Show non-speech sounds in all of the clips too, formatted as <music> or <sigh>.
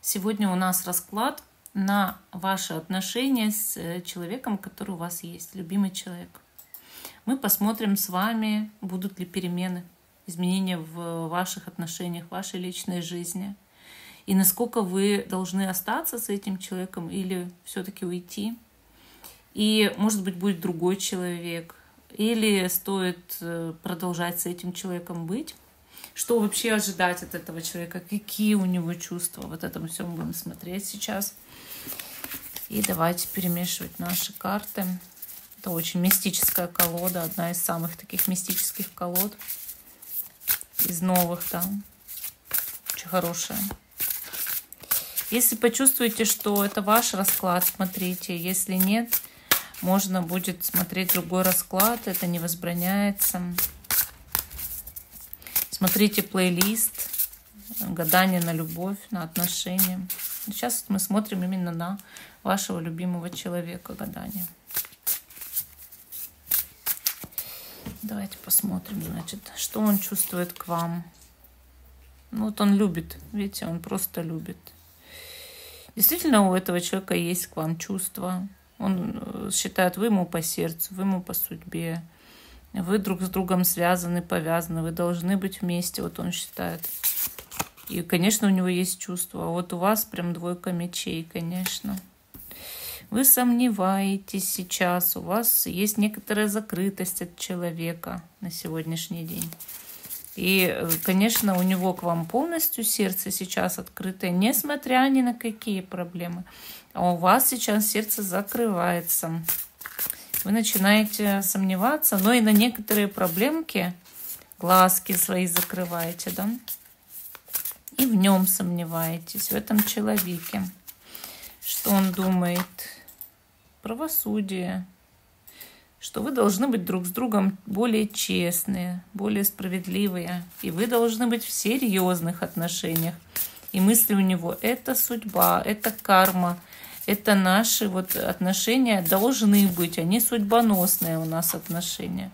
Сегодня у нас расклад на ваши отношения с э, человеком, который у вас есть, любимый человек. Мы посмотрим с вами, будут ли перемены, изменения в ваших отношениях, в вашей личной жизни. И насколько вы должны остаться с этим человеком или все-таки уйти. И, может быть, будет другой человек. Или стоит э, продолжать с этим человеком быть что вообще ожидать от этого человека, какие у него чувства. Вот это мы все будем смотреть сейчас. И давайте перемешивать наши карты. Это очень мистическая колода, одна из самых таких мистических колод из новых, да. Очень хорошая. Если почувствуете, что это ваш расклад, смотрите. Если нет, можно будет смотреть другой расклад. Это не возбраняется. Смотрите плейлист «Гадание на любовь», на отношения. Сейчас мы смотрим именно на вашего любимого человека гадание. Давайте посмотрим, значит, что он чувствует к вам. Ну, вот он любит, видите, он просто любит. Действительно, у этого человека есть к вам чувства. Он э, считает, вы ему по сердцу, вы ему по судьбе. Вы друг с другом связаны, повязаны, вы должны быть вместе, вот он считает. И, конечно, у него есть чувства. А вот у вас прям двойка мечей, конечно. Вы сомневаетесь сейчас, у вас есть некоторая закрытость от человека на сегодняшний день. И, конечно, у него к вам полностью сердце сейчас открытое, несмотря ни на какие проблемы. А у вас сейчас сердце закрывается вы начинаете сомневаться, но и на некоторые проблемки глазки свои закрываете, да? И в нем сомневаетесь, в этом человеке. Что он думает? Правосудие. Что вы должны быть друг с другом более честные, более справедливые. И вы должны быть в серьезных отношениях. И мысли у него – это судьба, это карма, это наши вот отношения должны быть, они судьбоносные у нас отношения.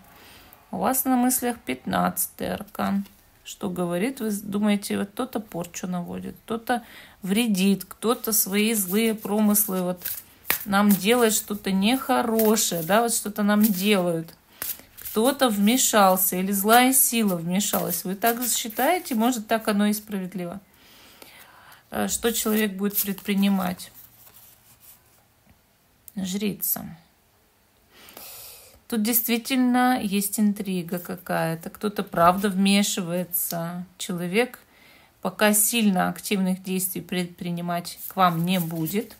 У вас на мыслях 15 аркан. Что говорит? Вы думаете, вот кто-то порчу наводит, кто-то вредит, кто-то свои злые промыслы вот нам делает что-то нехорошее, да, вот что-то нам делают. Кто-то вмешался или злая сила вмешалась. Вы так считаете? Может, так оно и справедливо. Э, что человек будет предпринимать? Жрица. Тут действительно есть интрига какая-то. Кто-то правда вмешивается. Человек пока сильно активных действий предпринимать к вам не будет.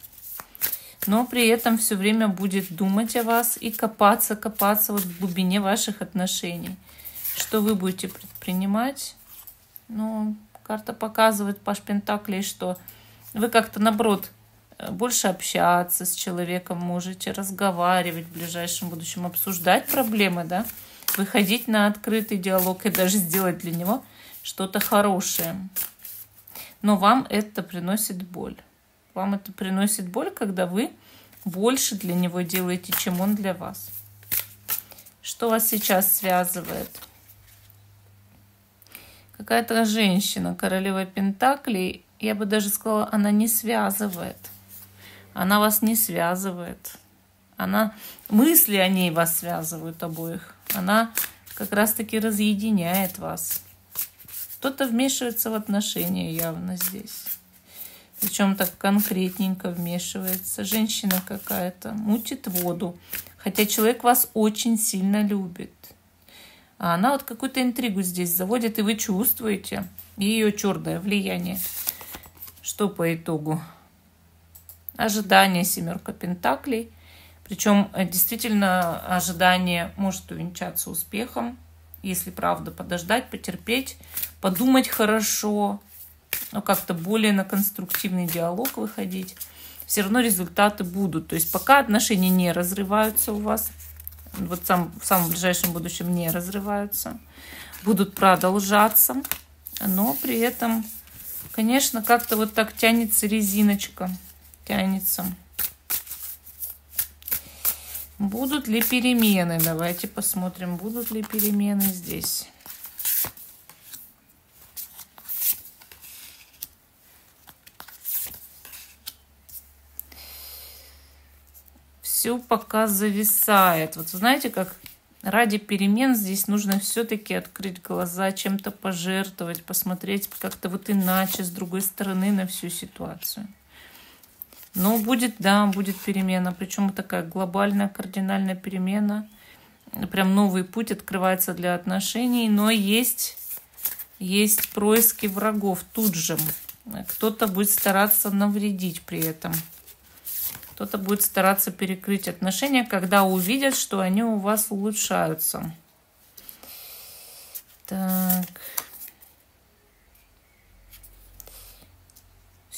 Но при этом все время будет думать о вас и копаться, копаться вот в глубине ваших отношений. Что вы будете предпринимать? Ну, карта показывает Паш Пентаклей, что вы как-то, наоборот, больше общаться с человеком можете, разговаривать в ближайшем будущем, обсуждать проблемы, да, выходить на открытый диалог и даже сделать для него что-то хорошее. Но вам это приносит боль. Вам это приносит боль, когда вы больше для него делаете, чем он для вас. Что вас сейчас связывает? Какая-то женщина, королева Пентаклей, я бы даже сказала, она не связывает – она вас не связывает. Она, мысли о ней вас связывают обоих. Она как раз-таки разъединяет вас. Кто-то вмешивается в отношения явно здесь. Причем так конкретненько вмешивается. Женщина какая-то мутит воду. Хотя человек вас очень сильно любит. А она вот какую-то интригу здесь заводит, и вы чувствуете ее черное влияние. Что по итогу? Ожидание семерка пентаклей. Причем э, действительно ожидание может увенчаться успехом, если правда подождать, потерпеть, подумать хорошо, но как-то более на конструктивный диалог выходить. Все равно результаты будут. То есть пока отношения не разрываются у вас, вот сам, в самом ближайшем будущем не разрываются, будут продолжаться, но при этом, конечно, как-то вот так тянется резиночка – тянется. Будут ли перемены? Давайте посмотрим, будут ли перемены здесь. Все пока зависает. Вот знаете, как ради перемен здесь нужно все-таки открыть глаза, чем-то пожертвовать, посмотреть как-то вот иначе, с другой стороны, на всю ситуацию. Но будет, да, будет перемена, причем такая глобальная, кардинальная перемена. Прям новый путь открывается для отношений, но есть, есть происки врагов тут же. Кто-то будет стараться навредить при этом. Кто-то будет стараться перекрыть отношения, когда увидят, что они у вас улучшаются. Так.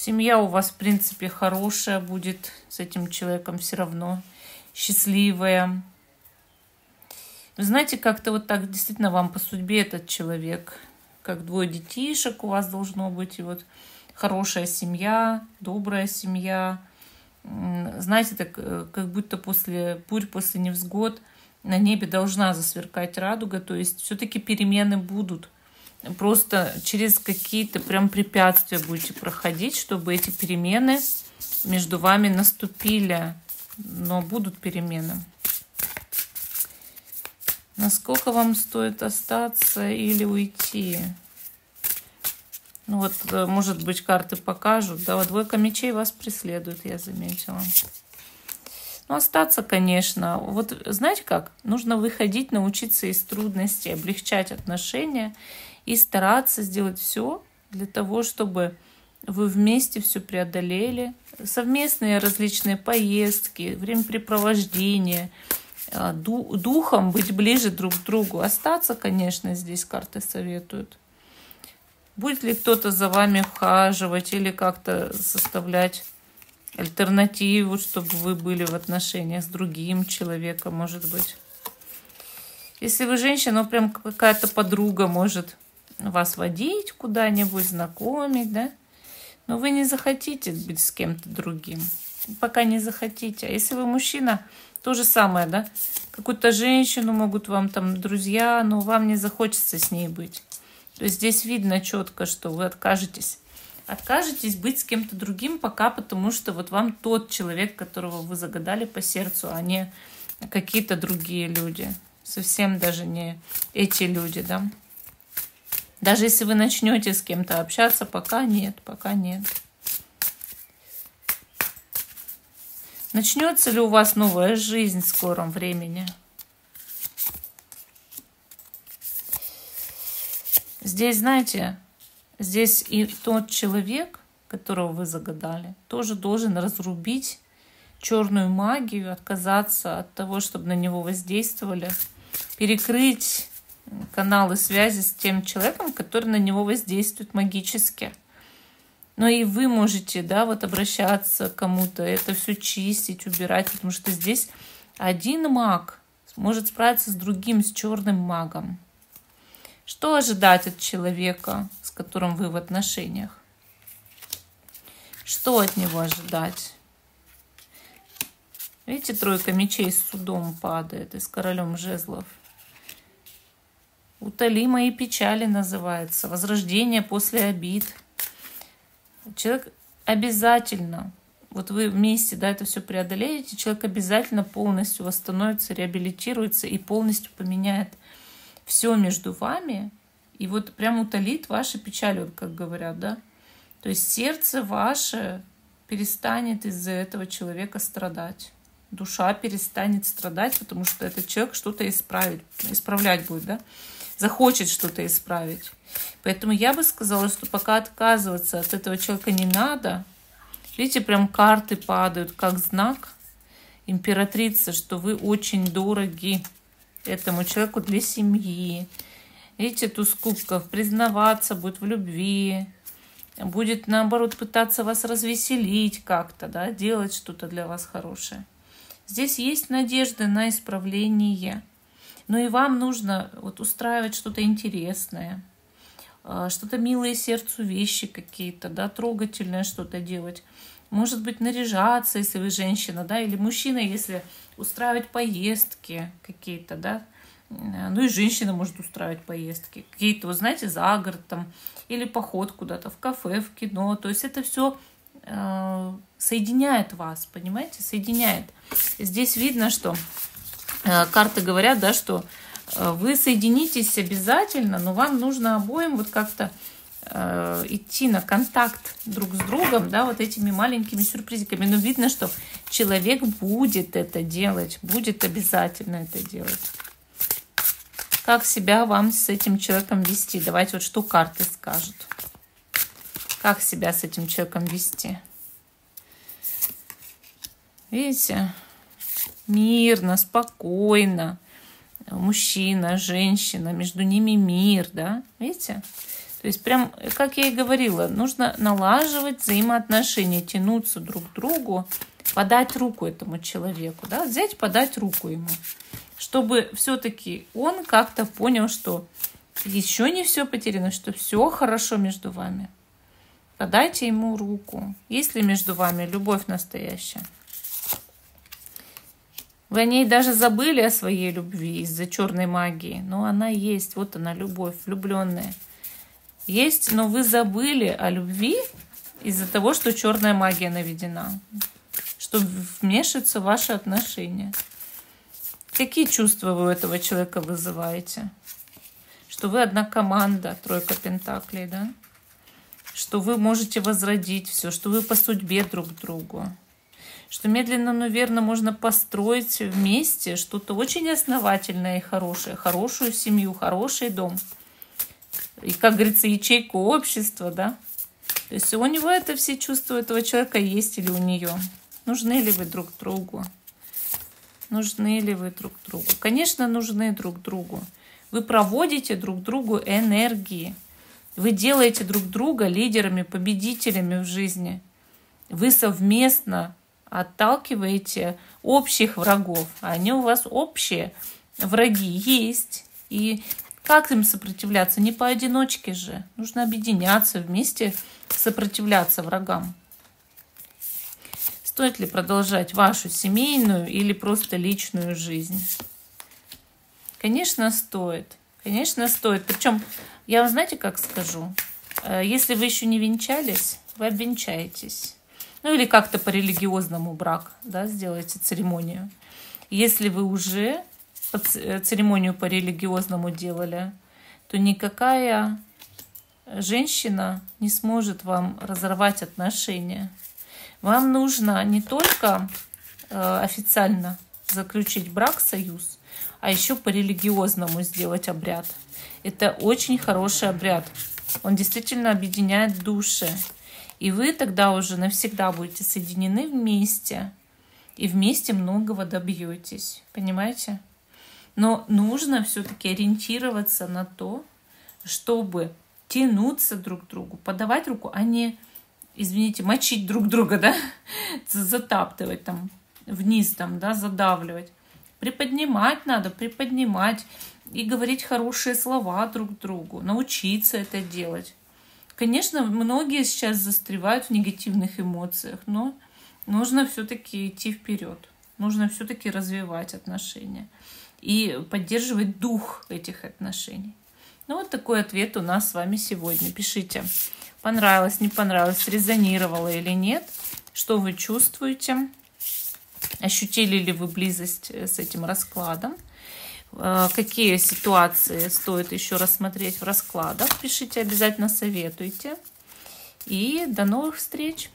Семья у вас, в принципе, хорошая будет с этим человеком все равно, счастливая. Вы знаете, как-то вот так действительно вам по судьбе этот человек, как двое детишек у вас должно быть, и вот хорошая семья, добрая семья. Знаете, так э, как будто после бурь, после невзгод на небе должна засверкать радуга, то есть все-таки перемены будут – просто через какие-то прям препятствия будете проходить, чтобы эти перемены между вами наступили. Но будут перемены. Насколько вам стоит остаться или уйти? Ну вот, э, может быть, карты покажут. Да, вот двойка мечей вас преследует, я заметила. Ну, остаться, конечно. Вот знаете как? Нужно выходить, научиться из трудностей, облегчать отношения и стараться сделать все для того, чтобы вы вместе все преодолели. Совместные различные поездки, времяпрепровождение, а, духом быть ближе друг к другу. Остаться, конечно, здесь карты советуют. Будет ли кто-то за вами ухаживать или как-то составлять альтернативу, чтобы вы были в отношениях с другим человеком, может быть. Если вы женщина, ну прям какая-то подруга может вас водить куда-нибудь, знакомить, да? Но вы не захотите быть с кем-то другим. Пока не захотите. А если вы мужчина, то же самое, да? Какую-то женщину могут вам там друзья, но вам не захочется с ней быть. То есть здесь видно четко, что вы откажетесь. Откажетесь быть с кем-то другим пока, потому что вот вам тот человек, которого вы загадали по сердцу, а не какие-то другие люди. Совсем даже не эти люди, да? Даже если вы начнете с кем-то общаться, пока нет, пока нет. Начнется ли у вас новая жизнь в скором времени? Здесь, знаете, здесь и тот человек, которого вы загадали, тоже должен разрубить черную магию, отказаться от того, чтобы на него воздействовали, перекрыть каналы связи с тем человеком, который на него воздействует магически. Но и вы можете, да, вот обращаться к кому-то, это все чистить, убирать, потому что здесь один маг может справиться с другим, с черным магом. Что ожидать от человека, с которым вы в отношениях? Что от него ожидать? Видите, тройка мечей с судом падает и с королем жезлов. Утоли мои печали называется. Возрождение после обид. Человек обязательно, вот вы вместе, да, это все преодолеете, человек обязательно полностью восстановится, реабилитируется и полностью поменяет все между вами. И вот прям утолит ваши печали, как говорят, да. То есть сердце ваше перестанет из-за этого человека страдать. Душа перестанет страдать, потому что этот человек что-то исправит, исправлять будет, да захочет что-то исправить. Поэтому я бы сказала, что пока отказываться от этого человека не надо. Видите, прям карты падают как знак императрица, что вы очень дороги этому человеку для семьи. Видите, туз кубков, признаваться будет в любви, будет, наоборот, пытаться вас развеселить как-то, да, делать что-то для вас хорошее. Здесь есть надежда на исправление. Но и вам нужно вот устраивать что-то интересное, а, что-то милое сердцу вещи какие-то, да, трогательное что-то делать. Может быть, наряжаться, если вы женщина, да, или мужчина, если устраивать поездки какие-то, да. Ну и женщина может устраивать поездки. Какие-то, вы знаете, за город там, или поход куда-то в кафе, в кино. То есть это все э, соединяет вас, понимаете, соединяет. Здесь видно, что э, карты говорят, да, что э, вы соединитесь обязательно, но вам нужно обоим вот как-то э, идти на контакт друг с другом, да, вот этими маленькими сюрпризиками. Но видно, что человек будет это делать, будет обязательно это делать. Как себя вам с этим человеком вести? Давайте вот что карты скажут. Как себя с этим человеком вести? Видите? Мирно, спокойно. Мужчина, женщина, между ними мир, да? Видите? То есть прям, как я и говорила, нужно налаживать взаимоотношения, тянуться друг к другу, подать руку этому человеку, да, взять, подать руку ему, чтобы все-таки он как-то понял, что еще не все потеряно, что все хорошо между вами. Подайте ему руку. Есть ли между вами любовь настоящая? Вы о ней даже забыли о своей любви из-за черной магии, но она есть, вот она любовь, влюбленная есть, но вы забыли о любви из-за того, что черная магия наведена, чтобы вмешиваться в ваши отношения. Какие чувства вы у этого человека вызываете? Что вы одна команда, тройка пентаклей, да? Что вы можете возродить все, что вы по судьбе друг другу. Что медленно, но верно можно построить вместе что-то очень основательное и хорошее. Хорошую семью, хороший дом – и, как говорится, ячейку общества, да. То есть у него это все чувства этого человека есть или у нее. Нужны ли вы друг другу? Нужны ли вы друг другу? Конечно, нужны друг другу. Вы проводите друг другу энергии. Вы делаете друг друга лидерами, победителями в жизни. Вы совместно отталкиваете общих врагов. Они у вас общие враги есть. И как им сопротивляться? Не поодиночке же. Нужно объединяться вместе, сопротивляться врагам. Стоит ли продолжать вашу семейную или просто личную жизнь? Конечно, стоит. Конечно, стоит. Причем, я вам знаете, как скажу? Э, если вы еще не венчались, вы обвенчаетесь. Ну или как-то по религиозному брак, да, сделайте церемонию. Если вы уже Э, церемонию по религиозному делали, то никакая женщина не сможет вам разорвать отношения. Вам нужно не только э, официально заключить брак, союз, а еще по религиозному сделать обряд. Это очень хороший обряд. Он действительно объединяет души. И вы тогда уже навсегда будете соединены вместе. И вместе многого добьетесь. Понимаете? Но нужно все-таки ориентироваться на то, чтобы тянуться друг к другу, подавать руку, а не, извините, мочить друг друга, да, <laughs> затаптывать там вниз, там, да, задавливать. Приподнимать надо, приподнимать и говорить хорошие слова друг другу, научиться это делать. Конечно, многие сейчас застревают в негативных эмоциях, но нужно все-таки идти вперед, нужно все-таки развивать отношения и поддерживать дух этих отношений. Ну вот такой ответ у нас с вами сегодня. Пишите, понравилось, не понравилось, резонировало или нет, что вы чувствуете, ощутили ли вы близость э, с этим раскладом, какие ситуации стоит еще рассмотреть в раскладах. Пишите обязательно, советуйте. И до новых встреч!